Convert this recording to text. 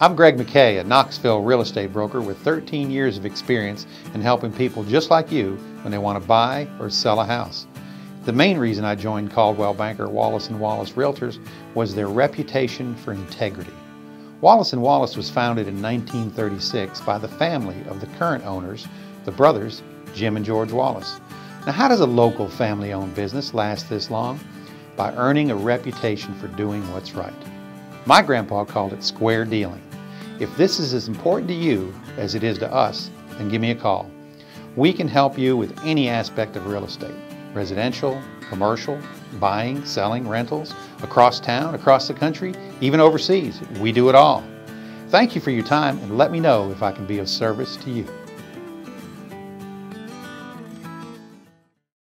I'm Greg Mackay, a Knoxville real estate broker with 13 years of experience in helping people just like you when they want to buy or sell a house. The main reason I joined Coldwell Banker Wallace & Wallace Realtors was their reputation for integrity. Wallace & Wallace was founded in 1936 by the family of the current owners, the brothers Jim and George Wallace. Now how does a local family-owned business last this long? By earning a reputation for doing what's right. My grandpa called it square dealing. If this is as important to you as it is to us, then give me a call. We can help you with any aspect of real estate, residential, commercial, buying, selling, rentals, across town, across the country, even overseas. We do it all. Thank you for your time and let me know if I can be of service to you.